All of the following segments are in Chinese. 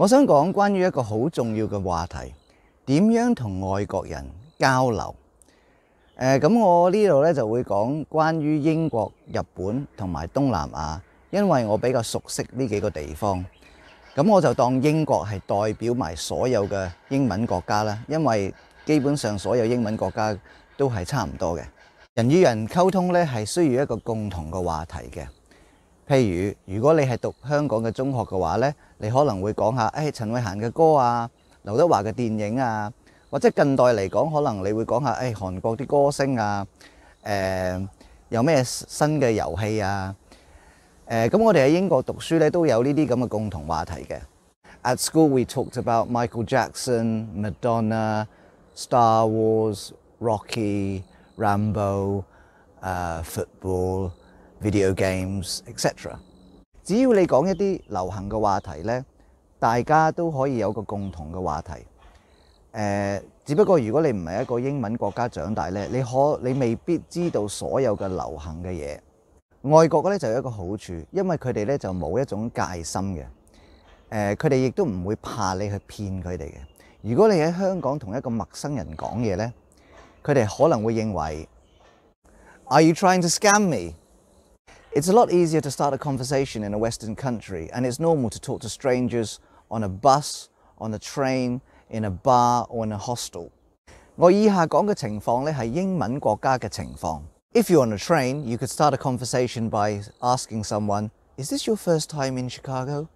我想講關於一個好重要嘅話題，點樣同外國人交流？誒咁，我呢度咧就會講關於英國、日本同埋東南亞，因為我比較熟悉呢幾個地方。咁我就當英國係代表埋所有嘅英文國家啦，因為基本上所有英文國家都係差唔多嘅。人與人溝通咧係需要一個共同嘅話題嘅。譬如如果你係讀香港嘅中學嘅話咧，你可能會講下誒陳慧嫻嘅歌啊、劉德華嘅電影啊，或者近代嚟講，可能你會講下誒韓國啲歌星啊，誒有咩新嘅遊戲啊。誒咁，我哋喺英國讀書咧都有呢啲咁嘅共同話題嘅。At school we talked about Michael Jackson, Madonna, Star Wars, Rocky, Rambo, uh, football, video games, etc. 只要你講一啲流行嘅話題咧，大家都可以有個共同嘅話題。誒，只不過如果你唔係一個英文國家長大咧，你可你未必知道所有嘅流行嘅嘢。外國咧就有一個好處，因為佢哋咧就冇一種戒心嘅。誒，佢哋亦都唔會怕你去騙佢哋嘅。如果你喺香港同一個陌生人講嘢咧，佢哋可能會認為，Are you trying to scam me? It's a lot easier to start a conversation in a Western country, and it's normal to talk to strangers on a bus, on a train, in a bar or in a hostel。我以下讲嘅情况咧系英文国家嘅情况。If you're on a train, you could start a conversation by asking someone, Is this your first time in Chicago?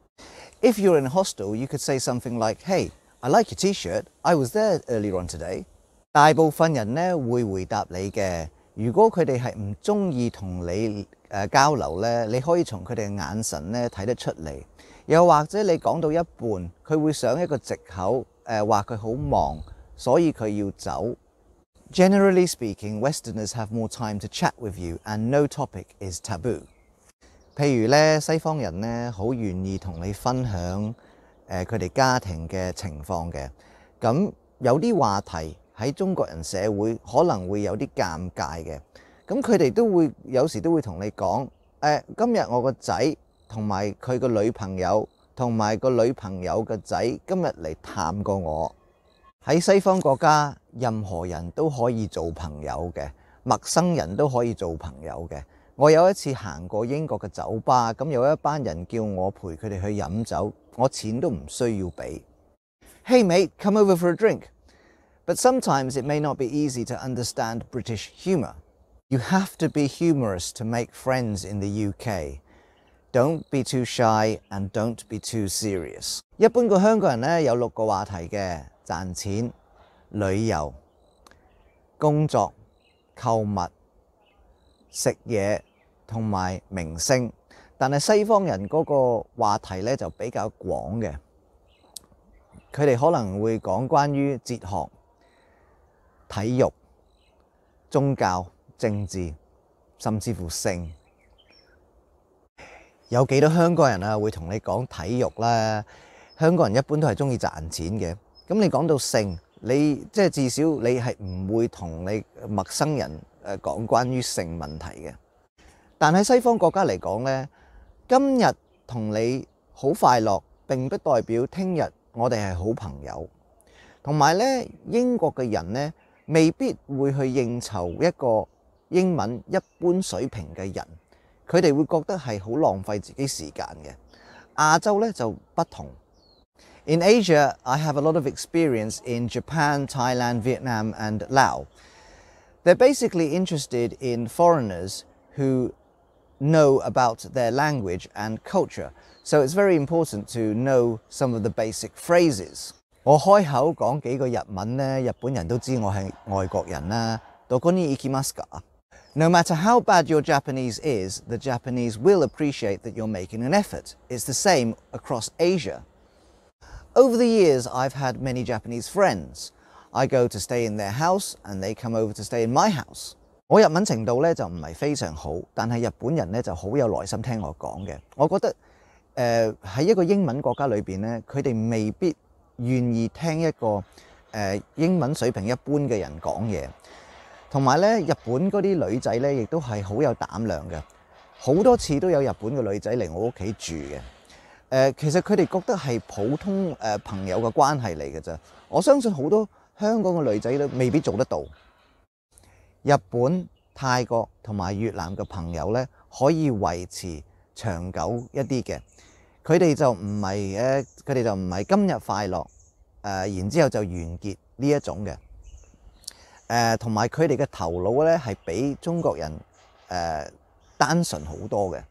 If you're in a hostel, you could say something like, Hey, I like your t-shirt. I was there earlier on today. 大部分人咧会回答你嘅。 如果佢哋係唔中意同你誒交流咧，你可以從佢哋嘅眼神咧睇得出嚟。又或者你講到一半，佢會想一個藉口誒話佢好忙，所以佢要走。Generally speaking, Westerners have more time to chat with you, and no topic is taboo. 譬如咧，西方人咧好願意同你分享誒佢哋家庭嘅情況嘅。咁有啲話題喺中國人社會可能會有啲尷尬嘅。咁佢哋都會有時都會同你講誒，今日我個仔同埋佢個女朋友同埋個女朋友嘅仔今日嚟探過我。喺西方國家，任何人都可以做朋友嘅，陌生人都可以做朋友嘅。我有一次行過英國嘅酒吧，咁有一班人叫我陪佢哋去飲酒，我錢都唔需要俾。Hey mate, come over for a drink. But sometimes it may not be easy to understand British humour. You have to be humorous to make friends in the UK. Don't be too shy and don't be too serious. 一般个香港人咧有六个话题嘅。赚钱、旅游、工作、购物、食嘢同埋明星，但系西方人嗰个话题咧就比较广嘅，佢哋可能会讲关于哲学、 體育、宗教、政治，甚至乎性。有幾多香港人啊會同你講體育咧？香港人一般都係鍾意賺錢嘅。咁你講到性，你即係至少你係唔會同你陌生人誒講關於性問題嘅。但喺西方國家嚟講呢，今日同你好快樂，並不代表聽日我哋係好朋友。同埋呢，英國嘅人呢，未必会去应酬一个英文一般水平嘅人，佢哋会觉得系好浪费自己时间嘅。亚洲呢就不同。In Asia, I have a lot of experience in Japan, Thailand, Vietnam, and Laos. They're basically interested in foreigners who know about their language and culture. So it's very important to know some of the basic phrases. 我開口講幾個日文呢，日本人都知我係外國人啦。どこに行きますか? No matter how bad your Japanese is, the Japanese will appreciate that you're making an effort. It's the same across Asia. Over the years, I've had many Japanese friends. I go to stay in their house and they come over to stay in my house. 我日文程度咧就唔係非常好，但係日本人咧就好有耐心聽我講嘅。我覺得誒喺、呃、一個英文國家裏邊咧，佢哋未必 願意聽一個誒、英文水平一般嘅人講嘢。同埋咧，日本嗰啲女仔咧，亦都係好有膽量嘅。好多次都有日本嘅女仔嚟我屋企住嘅。誒，其實佢哋覺得係普通誒朋友嘅關係嚟嘅啫。我相信好多香港嘅女仔都未必做得到。日本、泰國同埋越南嘅朋友咧，可以維持長久一啲嘅。佢哋就唔系诶，佢哋就唔系今日快乐诶，然之后就完结呢一种嘅。诶，同埋佢哋嘅头脑咧系比中国人诶单纯好多嘅。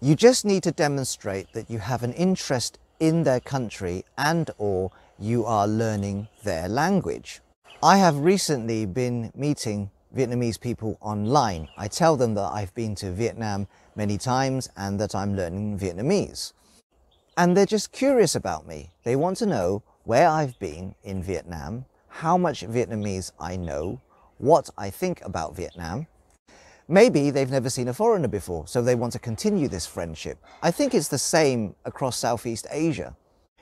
You just need to demonstrate that you have an interest in their country and or you are learning their language. I have recently been meeting Vietnamese people online. I tell them that I've been to Vietnam many times and that I'm learning Vietnamese. And they're just curious about me. They want to know where I've been in Vietnam, how much Vietnamese I know, what I think about Vietnam. Maybe they've never seen a foreigner before, so they want to continue this friendship. I think it's the same across Southeast Asia.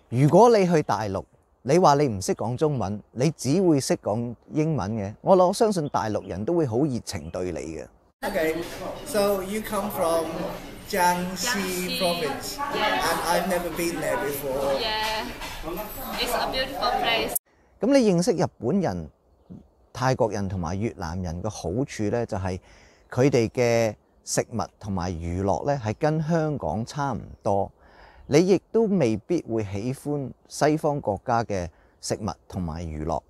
如果你去大陆，你话你唔识讲中文，你只会识讲英文嘅，我我相信大陆人都会好热情对你嘅。Okay, so you come from Jiangxi province, and I've never been there before. Yeah, it's a beautiful place. 咁你认识日本人、泰国人同埋越南人嘅好处咧，就系佢哋嘅食物同埋娱乐咧，系跟香港差唔多。你亦都未必会喜欢西方国家嘅食物同埋娱乐。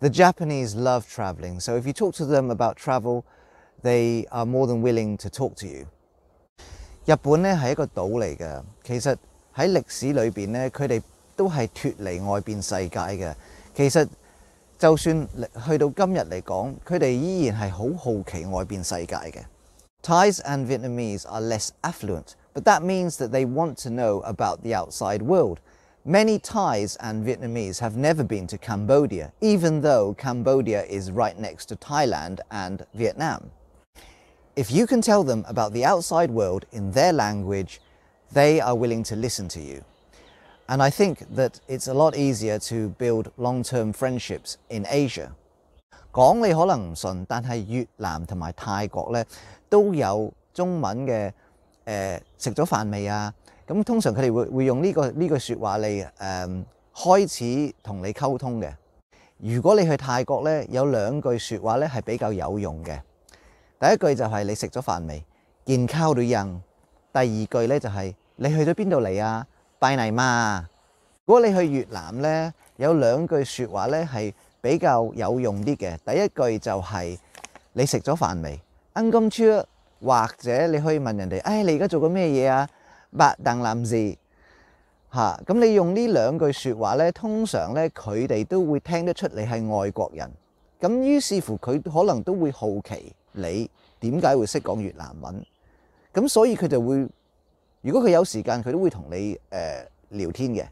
The Japanese love traveling, so if you talk to them about travel, they are more than willing to talk to you. 日本咧系一个岛嚟嘅，其实喺历史里边咧，佢哋都系脱离外边世界嘅。其实就算去到今日嚟讲，佢哋依然系好好奇外边世界嘅。Thais and Vietnamese are less affluent, but that means that they want to know about the outside world. Many Thais and Vietnamese have never been to Cambodia, even though Cambodia is right next to Thailand and Vietnam. If you can tell them about the outside world in their language, they are willing to listen to you. And I think that it's a lot easier to build long-term friendships in Asia. 讲你可能唔顺，但系越南同埋泰国咧都有中文嘅诶食咗饭未啊？咁通常佢哋会会用呢、这个呢句说话嚟诶、呃、开始同你沟通嘅。如果你去泰国咧，有两句说话咧系比较有用嘅。 第一句就係你食咗飯未？健康女人。第二句咧就係、你去咗邊度嚟啊？拜泥嘛。如果你去越南咧，有兩句説話咧係比較有用啲嘅。第一句就係、你食咗飯未？啱咁超，或者你可以問人哋，誒、哎、你而家做緊咩嘢啊？白凳男士嚇，咁你用呢兩句説話咧，通常咧佢哋都會聽得出你係外國人。咁於是乎佢可能都會好奇你點解會識講越南文。咁所以佢就會，如果佢有時間，佢都會同你誒、聊天嘅。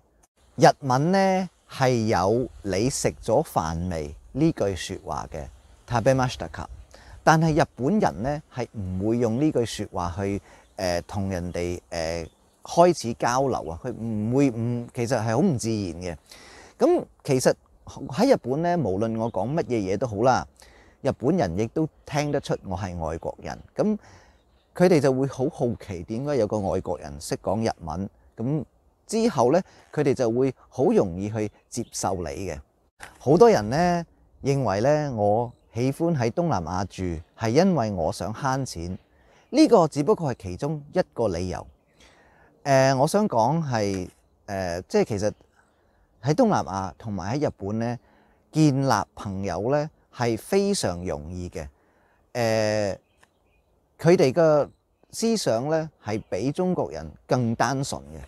日文咧係有你食咗飯未呢句説話嘅。Tabemashita，但係日本人咧係唔會用呢句説話去。誒同、人哋誒、呃、開始交流啊，佢唔會唔其實係好唔自然嘅。咁其實喺日本咧，無論我講乜嘢嘢都好啦，日本人亦都聽得出我係外國人。咁佢哋就會好好奇點解有個外國人識講日文。咁之後咧，佢哋就會好容易去接受你嘅。好多人咧認為咧，我喜歡喺東南亞住係因為我想慳錢。呢個只不過係其中一個理由。誒、我想講係誒，即係其實喺東南亞同埋喺日本咧，建立朋友咧係非常容易嘅。誒、佢哋嘅思想咧係比中國人更單純嘅。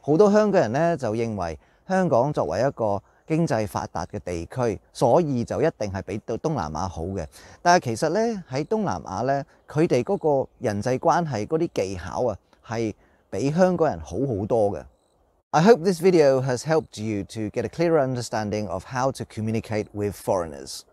好多香港人咧就認為香港作為一個經濟發達嘅地區，所以就一定係比到東南亞好嘅。但係其實咧喺東南亞咧，佢哋嗰個人際關係嗰啲技巧啊，係比香港人好好多嘅。I hope this video has helped you to get a clearer understanding of how to communicate with foreigners.